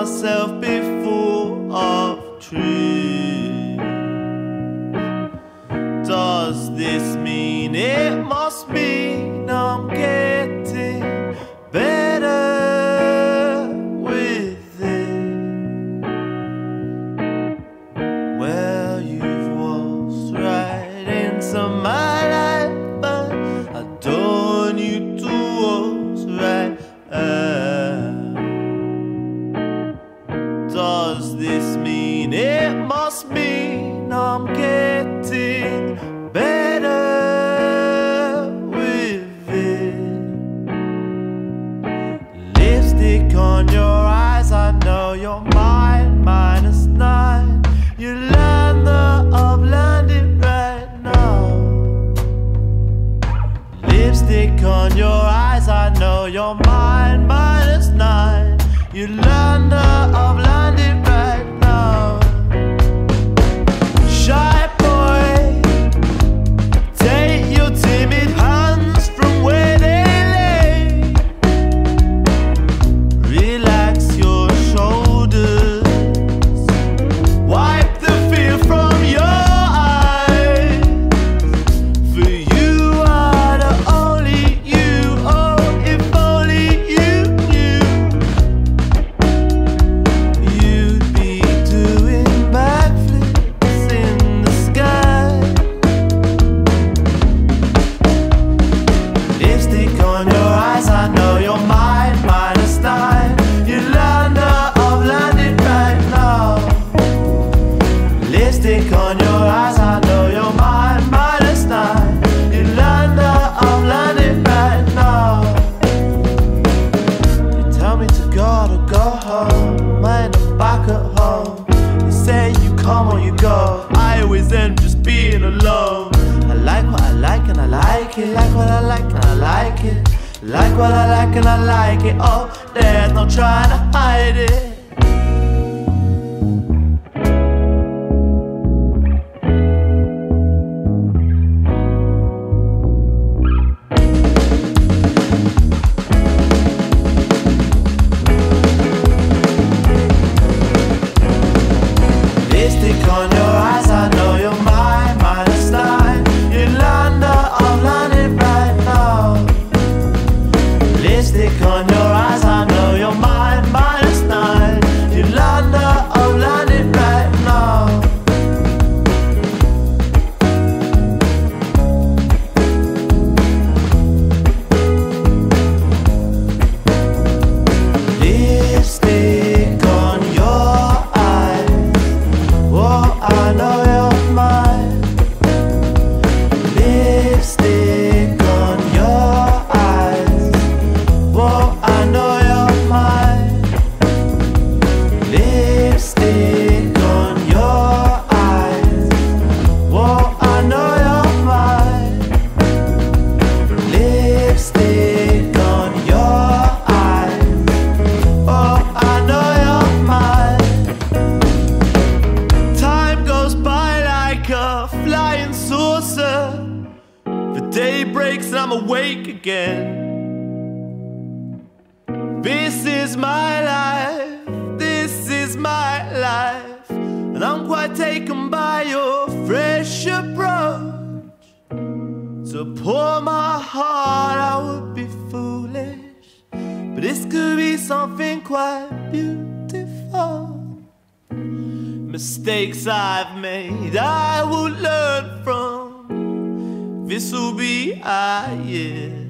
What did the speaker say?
myself be full of truth. Does this mean it must be? must be it, like what I like, and I like it. Like what I like, and I like it. Oh, there's no trying to hide it. lipstick on your day breaks and I'm awake again. This is my life, this is my life, and I'm quite taken by your fresh approach. To pour my heart, I would be foolish, but this could be something quite beautiful. Mistakes I've made. This'll be our year.